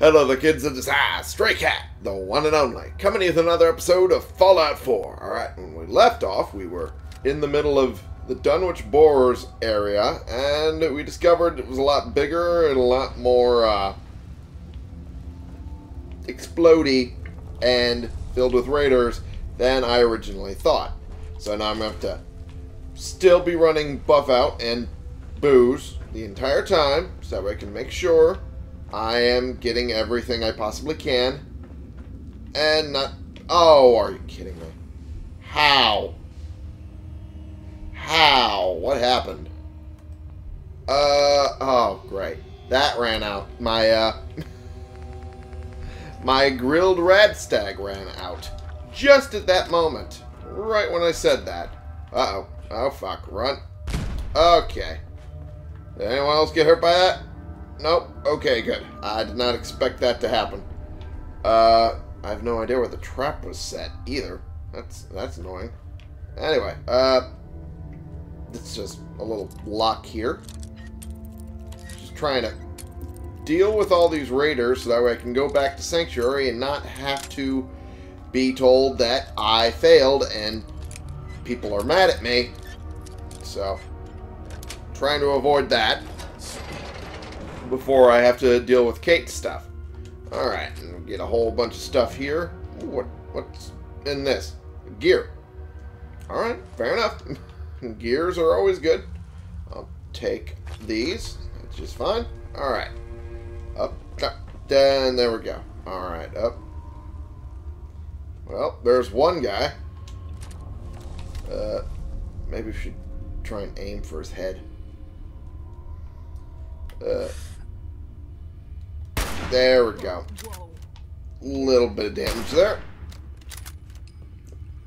Hello, the kids of this ah, Stray Cat, the one and only, coming with another episode of Fallout 4. Alright, when we left off, we were in the middle of the Dunwich Borers area, and we discovered it was a lot bigger and a lot more uh, explody and filled with raiders than I originally thought. So now I'm going to have to still be running Buffout and Booze the entire time, so that way I can make sure I am getting everything I possibly can. And not... Oh, are you kidding me? How? How? What happened? Uh, oh, great. That ran out. My, uh... my grilled radstag ran out. Just at that moment. Right when I said that. Uh-oh. Oh, fuck. Run. Okay. Did anyone else get hurt by that? Nope. Okay, good. I did not expect that to happen. Uh, I have no idea where the trap was set either. That's that's annoying. Anyway, uh, it's just a little lock here. Just trying to deal with all these raiders so that way I can go back to Sanctuary and not have to be told that I failed and people are mad at me. So, trying to avoid that before I have to deal with Cait's stuff. Alright, get a whole bunch of stuff here. Ooh, what What's in this? Gear. Alright, fair enough. Gears are always good. I'll take these. That's just fine. Alright. Up, up, down, there we go. Alright, up. Well, there's one guy. Uh, maybe we should try and aim for his head. Uh, there we go. Little bit of damage there.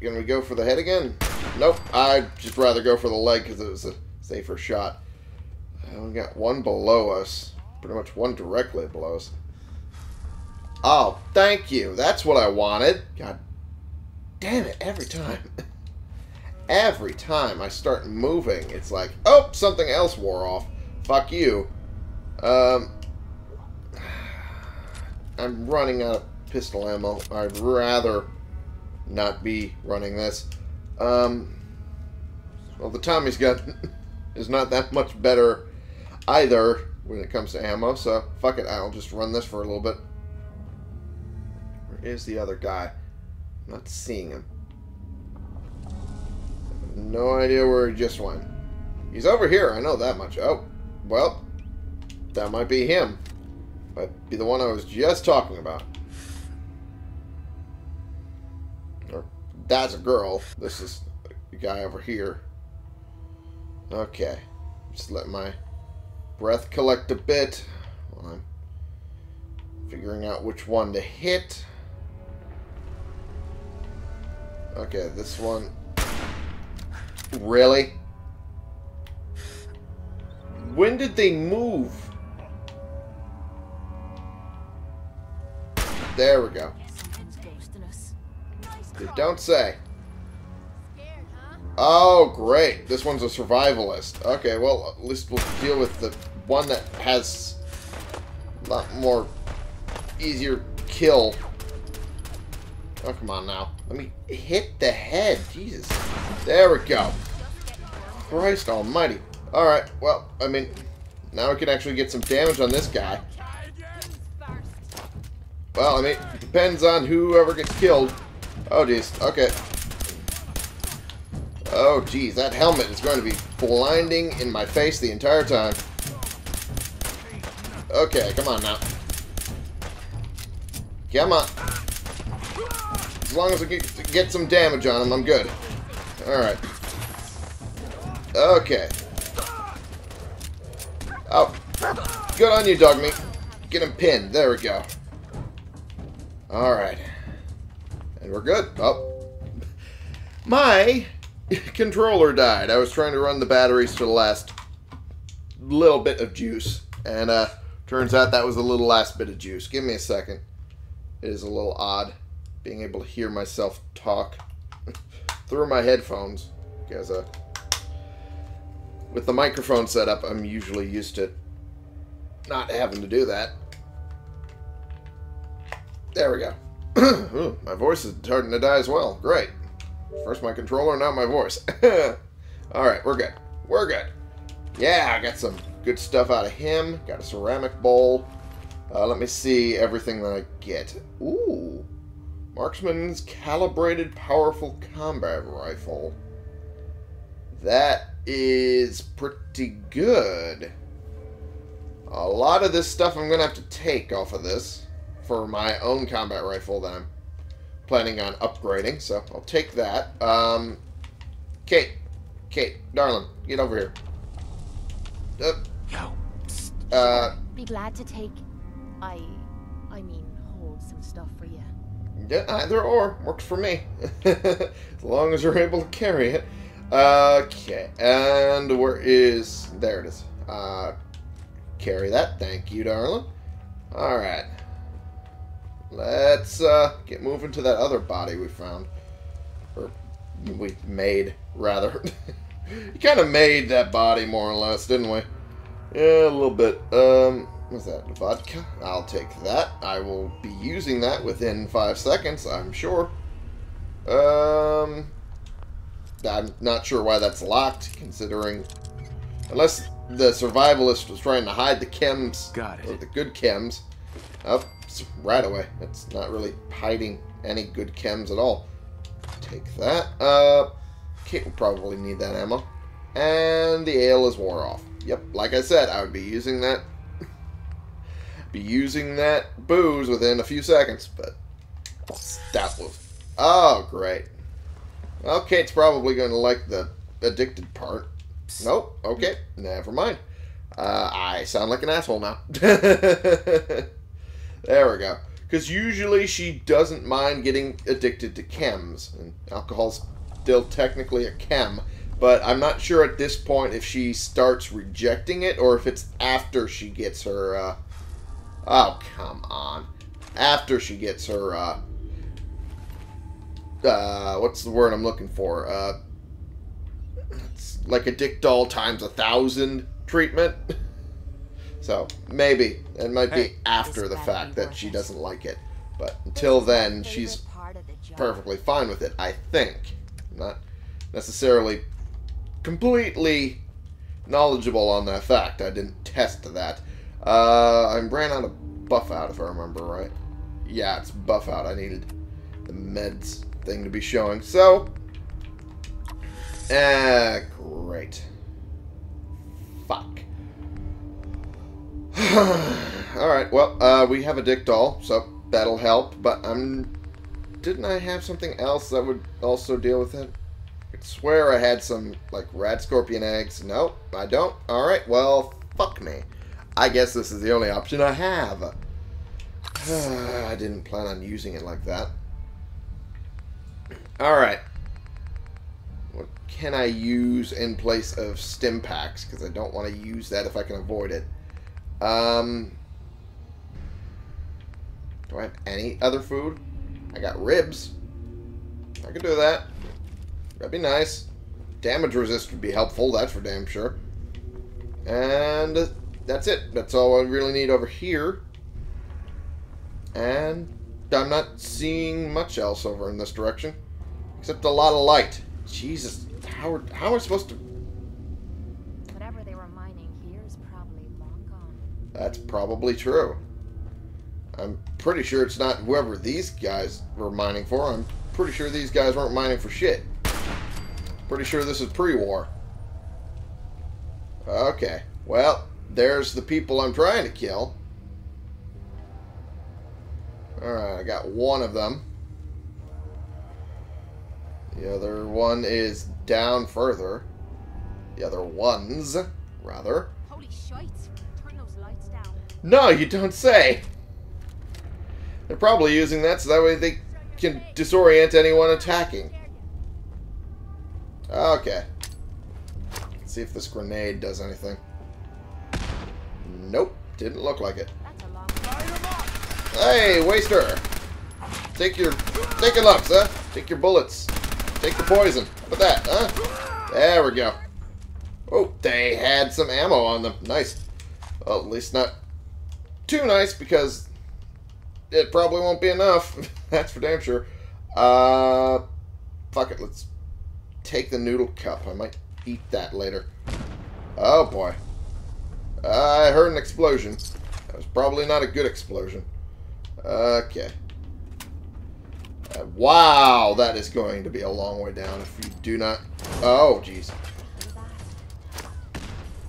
Gonna we go for the head again? Nope. I'd just rather go for the leg because it was a safer shot. We got one below us. Pretty much one directly below us. Oh, thank you. That's what I wanted. God damn it, every time. every time I start moving, it's like, oh, something else wore off. Fuck you. Um, I'm running out of pistol ammo. I'd rather not be running this. Um, well, the Tommy's gun is not that much better either when it comes to ammo, so fuck it, I'll just run this for a little bit. Where is the other guy? I'm not seeing him. No idea where he just went. He's over here, I know that much. Oh, well, that might be him. Might be the one I was just talking about. Or that's a girl. This is the guy over here. Okay. Just let my breath collect a bit while I'm figuring out which one to hit. Okay, this one. Really? When did they move? There we go. You don't say. Oh, great. This one's a survivalist. Okay, well, at least we'll deal with the one that has a lot more easier kill. Oh, come on now. Let me hit the head. Jesus. There we go. Christ almighty. Alright, well, I mean, now we can actually get some damage on this guy. Well, I mean, it depends on whoever gets killed. Oh, jeez. Okay. Oh, jeez. That helmet is going to be blinding in my face the entire time. Okay, come on now. Come on. As long as I get, get some damage on him, I'm good. Alright. Okay. Oh. Good on you, Dogmeat. Get him pinned. There we go. Alright. And we're good. Oh. My controller died. I was trying to run the batteries to the last little bit of juice. And uh, turns out that was the little last bit of juice. Give me a second. It is a little odd being able to hear myself talk through my headphones. Because uh, with the microphone set up, I'm usually used to not having to do that. There we go. Ooh, my voice is starting to die as well. Great. First my controller, now my voice. Alright, we're good. We're good. Yeah, I got some good stuff out of him. Got a ceramic bowl. Uh, let me see everything that I get. Ooh. Marksman's Calibrated Powerful Combat Rifle. That is pretty good. A lot of this stuff I'm going to have to take off of this for my own combat rifle that I'm planning on upgrading. So I'll take that. Um, Cait. Cait, darling, get over here. Uh, Yo. uh, Be glad to take. I. I mean, hold some stuff for you. Yeah, either or works for me, as long as you're able to carry it. Okay, and where is there? It is. Uh, carry that. Thank you, darling. All right, let's uh, get moving to that other body we found, or we made rather. we kind of made that body more or less, didn't we? Yeah, a little bit. Um, what's that? Vodka? I'll take that. I will be using that within five seconds, I'm sure. Um, I'm not sure why that's locked, considering... Unless the survivalist was trying to hide the chems, Got it. or the good chems. Oh, it's right away. It's not really hiding any good chems at all. Take that. Uh, Cait will probably need that ammo. And the ale is wore off. Yep, like I said, I would be using that be using that booze within a few seconds, but that was oh great. Well, Cait's probably going to like the addicted part. Nope. Okay, never mind. Uh, I sound like an asshole now. there we go. Because usually she doesn't mind getting addicted to chems, and alcohol's still technically a chem. But I'm not sure at this point if she starts rejecting it or if it's after she gets her. Uh, oh come on! After she gets her. Uh, uh, what's the word I'm looking for? Uh, it's like Addictol times a thousand treatment. So maybe it might be after the fact that she doesn't like it. But until then, she's part of the job. perfectly fine with it. I think, not necessarily completely knowledgeable on that fact. I didn't test that. Uh, I ran out of Buffout, if I remember right. Yeah, it's Buffout. I needed the meds thing to be showing. So, ah, great. Fuck. Alright, well, uh, we have Addictol, so that'll help, but I'm... Didn't I have something else that would also deal with it? I swear I had some, like, radscorpion eggs. Nope, I don't. Alright, well, fuck me. I guess this is the only option I have. I didn't plan on using it like that. Alright. What can I use in place of Stimpaks? Because I don't want to use that if I can avoid it. Um, do I have any other food? I got ribs. I could do that. That'd be nice. Damage resist would be helpful, that's for damn sure. And that's it. That's all I really need over here. And I'm not seeing much else over in this direction. Except a lot of light. Jesus, how, are- how am I supposed to... Whatever they were mining here is probably long gone. That's probably true. I'm pretty sure it's not whoever these guys were mining for. I'm pretty sure these guys weren't mining for shit. Pretty sure this is pre-war. Okay. Well, there's the people I'm trying to kill. Alright, I got one of them. The other one is down further. The other ones, rather. Holy shite! No, you don't say. They're probably using that so that way they can disorient anyone attacking. Okay. Let's see if this grenade does anything. Nope, didn't look like it. Hey, waster! Take your, take your lumps, huh? Take your bullets. Take the poison. How about that, huh? There we go. Oh, they had some ammo on them. Nice. Well, at least not too nice because it probably won't be enough. That's for damn sure. Uh, fuck it. Let's take the noodle cup. I might eat that later. Oh, boy. I heard an explosion. That was probably not a good explosion. Okay. Uh, wow, that is going to be a long way down if you do not... Oh, jeez.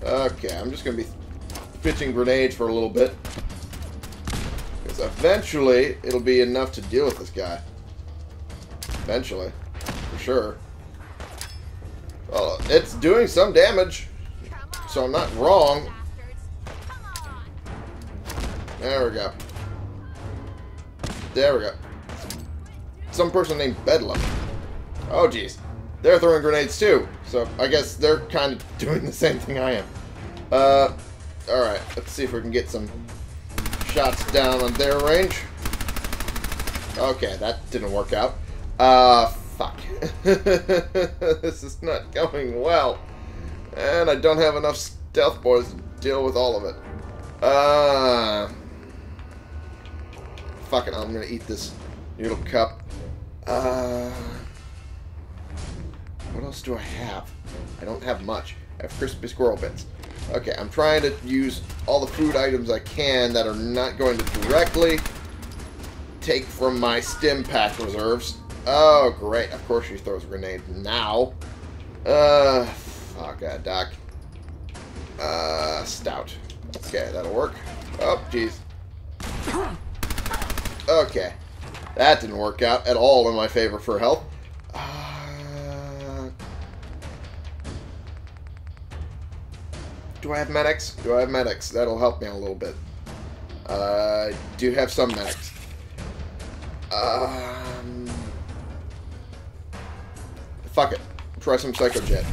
Okay, I'm just going to be pitching grenades for a little bit. Because eventually, it'll be enough to deal with this guy. Eventually. For sure. Well, it's doing some damage. So I'm not wrong. There we go. There we go. Some person named Bedlam. Oh, jeez. They're throwing grenades, too. So, I guess they're kind of doing the same thing I am. Uh, alright. Let's see if we can get some shots down on their range. Okay, that didn't work out. Uh, fuck. this is not going well. And I don't have enough stealth boys to deal with all of it. Uh... Fuck it, I'm gonna eat this noodle cup. Uh... What else do I have? I don't have much. I have crispy squirrel bits. Okay, I'm trying to use all the food items I can that are not going to directly take from my Stimpak reserves. Oh, great. Of course she throws a grenade now. Uh, fuck that, Doc. Uh, stout. Okay, that'll work. Oh, jeez. Okay. That didn't work out at all in my favor for health. Do I have medics? Do I have medics? That'll help me a little bit. Uh, do have some medics. Um, fuck it. Try some Psycho Jet.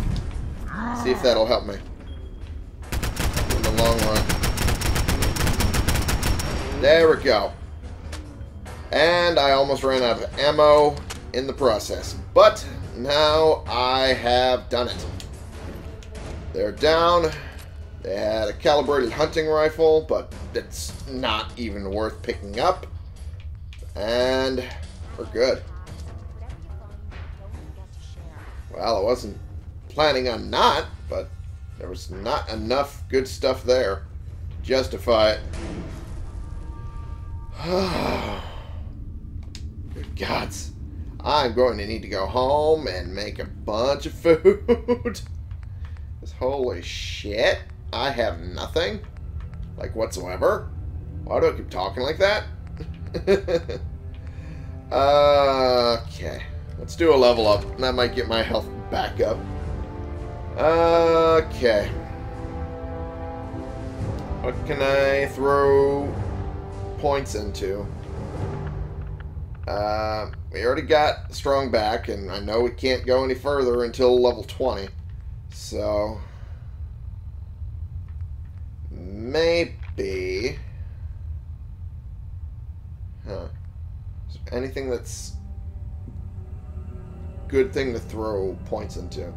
See if that'll help me. In the long run. There we go. And I almost ran out of ammo in the process. But now I have done it. They're down. They had a calibrated hunting rifle, but it's not even worth picking up. And we're good. Well, I wasn't planning on not, but there was not enough good stuff there to justify it. good gods. I'm going to need to go home and make a bunch of food. Holy shit, I have nothing. Like whatsoever. Why do I keep talking like that? okay. Let's do a level up. That might get my health back up. Okay. What can I throw points into? Uh, we already got strong back, and I know we can't go any further until level 20. So... Maybe... Huh. anything that's good thing to throw points into?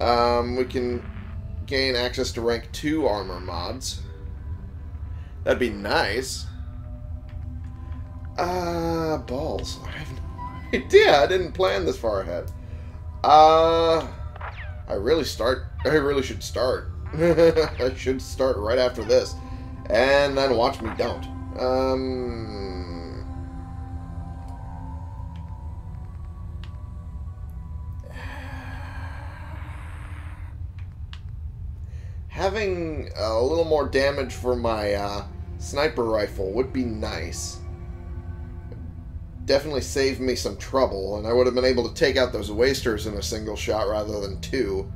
Um, we can gain access to rank 2 armor mods. That'd be nice. Uh, balls. I have no idea. I didn't plan this far ahead. Uh, I really start. I really should start. I should start right after this. And then watch me don't. Um... Having a little more damage for my uh, sniper rifle would be nice. Definitely saved me some trouble, and I would have been able to take out those wasters in a single shot rather than two.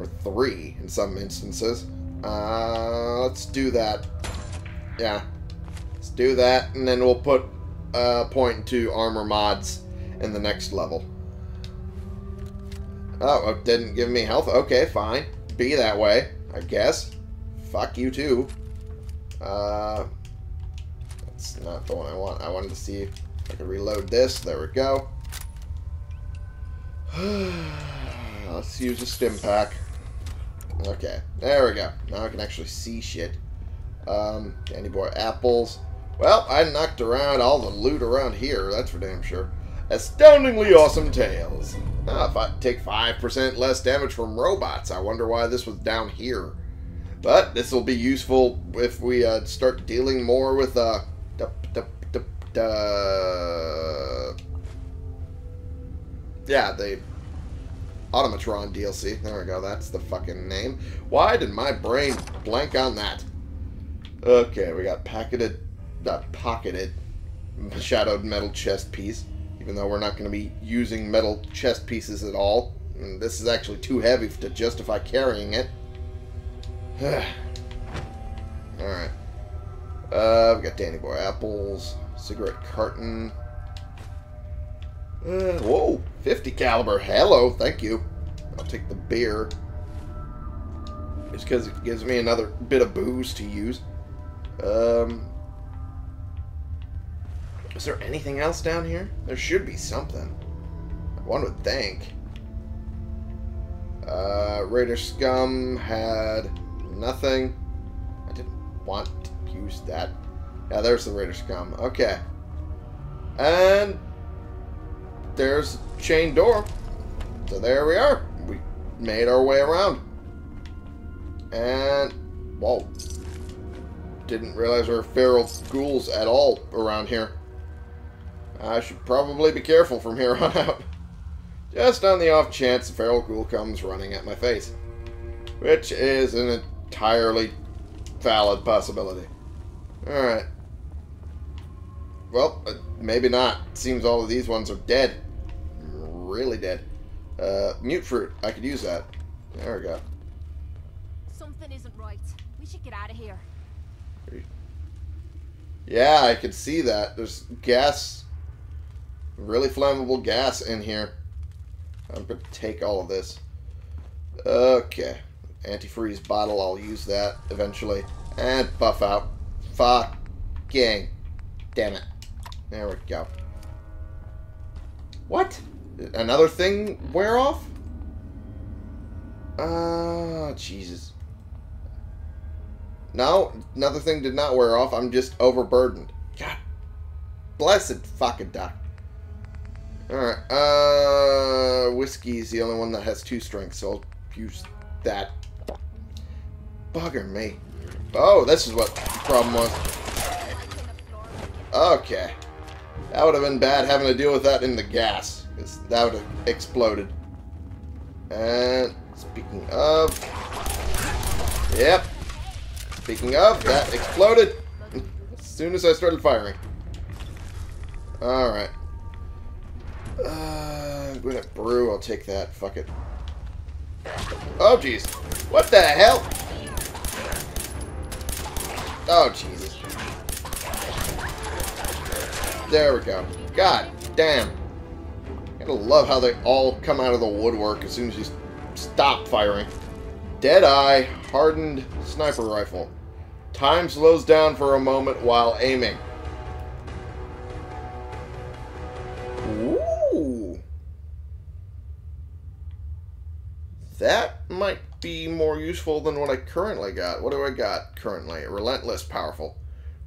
Or three, in some instances. Uh, let's do that. Yeah. Let's do that, and then we'll put a uh, point to armor mods in the next level. Oh, it didn't give me health. Okay, fine. Be that way, I guess. Fuck you, too. Uh, that's not the one I want. I wanted to see if I could reload this. There we go. Let's use a Stimpak. Okay, there we go. Now I can actually see shit. Um, Dandy Boy Apples. Well, I knocked around all the loot around here, that's for damn sure. Astoundingly awesome tales. Ah, if I take 5% less damage from robots, I wonder why this was down here. But this will be useful if we uh, start dealing more with uh, dup, dup, dup. yeah, the Automatron DLC. There we go. That's the fucking name. Why did my brain blank on that? Okay, we got pocketed, uh, pocketed, shadowed metal chest piece. Even though we're not going to be using metal chest pieces at all. And this is actually too heavy to justify carrying it. Alright. Uh, we got Dandy Boy Apples, cigarette carton. Uh, whoa, 50 caliber. Hello, thank you. I'll take the beer. Just because it gives me another bit of booze to use. Um, is there anything else down here? There should be something. One would think. Uh, Raider Scum had nothing. I didn't want to use that. Yeah, there's the Raider Scum. Okay. And there's chain door. So there we are. We made our way around. And, whoa. Didn't realize there were feral ghouls at all around here. I should probably be careful from here on out. Just on the off chance a feral ghoul comes running at my face. Which is an entirely valid possibility. Alright. Well, uh, maybe not. Seems all of these ones are dead. Really dead. Uh, mutfruit. I could use that. There we go. Something isn't right. We should get out of here. Yeah, I could see that. There's gas, really flammable gas in here. I'm going to take all of this. Okay. Antifreeze bottle, I'll use that eventually. And Buffout. Fucking. Damn it. There we go. What? Another thing wear off? Ah, Jesus. No, another thing did not wear off. I'm just overburdened. God. Blessed fucking duck. Alright, uh, whiskey's the only one that has two strengths, so I'll use that. Bugger me. Oh, this is what the problem was. Okay. That would have been bad having to deal with that in the gas, because that would have exploded. And, speaking of... Yep, Speaking of, that exploded as soon as I started firing. Alright. Uh, I'm gonna brew, I'll take that. Fuck it. Oh, jeez. What the hell? Oh, Jesus. There we go. God damn. Gotta love how they all come out of the woodwork as soon as you stop firing. Deadeye, hardened sniper rifle. Time slows down for a moment while aiming. Ooh. That might be more useful than what I currently got. What do I got currently? Relentless powerful.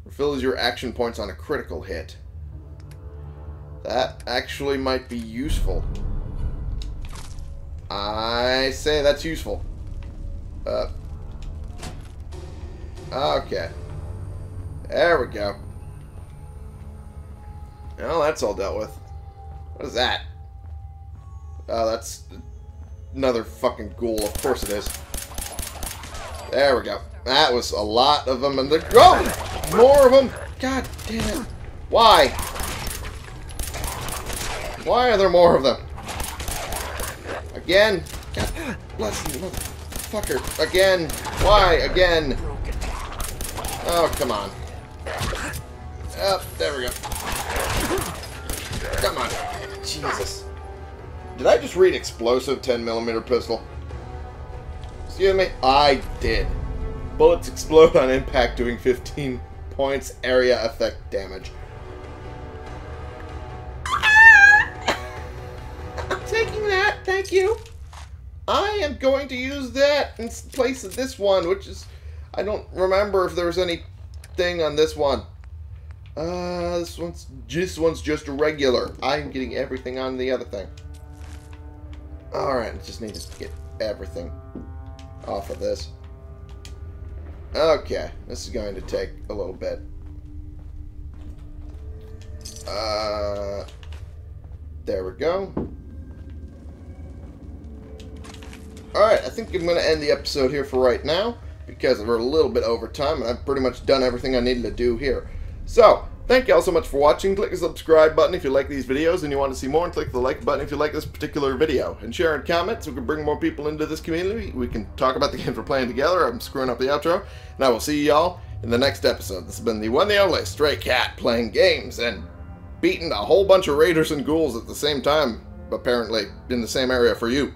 Refills your action points on a critical hit. That actually might be useful. I say that's useful. Uh, Okay. There we go. Well, that's all dealt with. What is that? Oh, that's another fucking ghoul. Of course it is. There we go. That was a lot of them, and the oh, more of them. God damn it! Why? Why are there more of them? Again? God bless you, motherfucker! Again? Why? Again? Oh, come on. Oh, there we go. Come on. Jesus. Did I just read explosive 10mm pistol? Excuse me? I did. Bullets explode on impact doing 15 points area effect damage. You. I am going to use that in place of this one, which is I don't remember if there was anything on this one. Uh, this one's this one's just regular. I'm getting everything on the other thing. All right, I just need to get everything off of this. Okay, this is going to take a little bit. Uh, there we go. Alright, I think I'm going to end the episode here for right now because we're a little bit over time and I've pretty much done everything I needed to do here. So, thank you all so much for watching. Click the subscribe button if you like these videos and you want to see more, and click the like button if you like this particular video. And share and comment so we can bring more people into this community. We can talk about the games we're playing together. I'm screwing up the outro. And I will see y'all in the next episode. This has been the one and only Stray Cat playing games and beating a whole bunch of raiders and ghouls at the same time, apparently, in the same area for you.